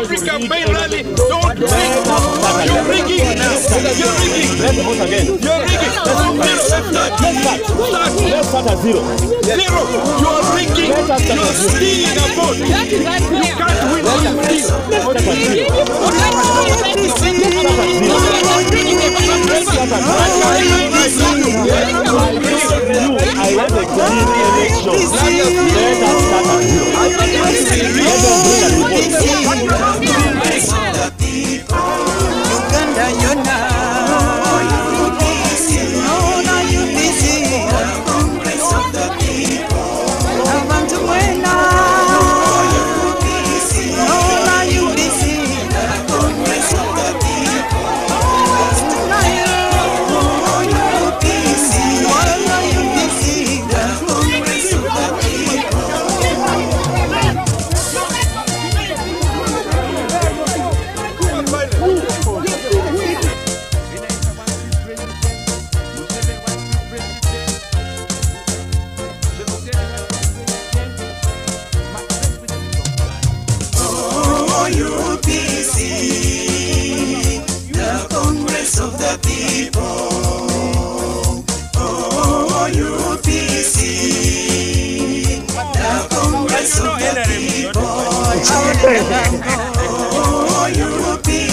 Africa Main Rally. Don't rig. You're rigging. You're rigging. Let's vote again. You're rigging. Let's start. Let's start. Start. Let's start at zero. Zero. You're rigging. You're stealing a vote. You can't win you steal. Let's. I want a clean election. Let us start at zero. Let them UPC, the Congress of the People. Oh, oh UPC, the Congress of the People. Oh, UPC,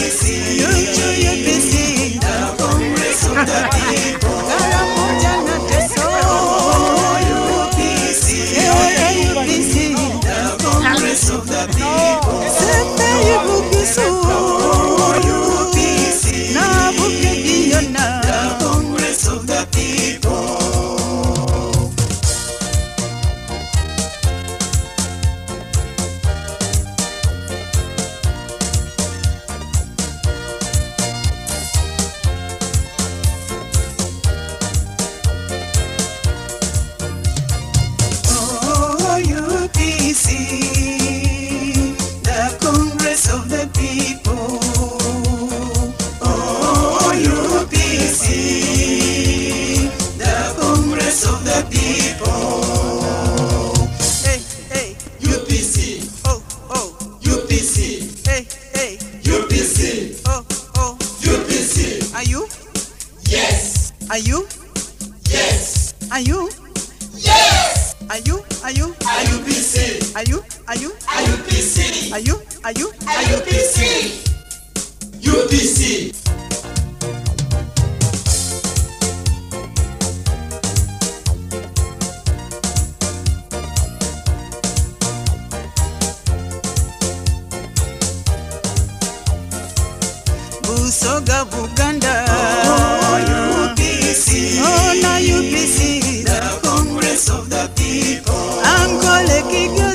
UPC. Oh, oh, UPC. Are you? Yes. Are you? Yes. Are you? Yes. Are you? Are you? Are you PC? Are you? Are you? Are you PC? Are you? Are you? Are you PC? UPC. Soga Buganda. Oh, UPC. Oh, now UPC. The Congress of the People. I'm calling you.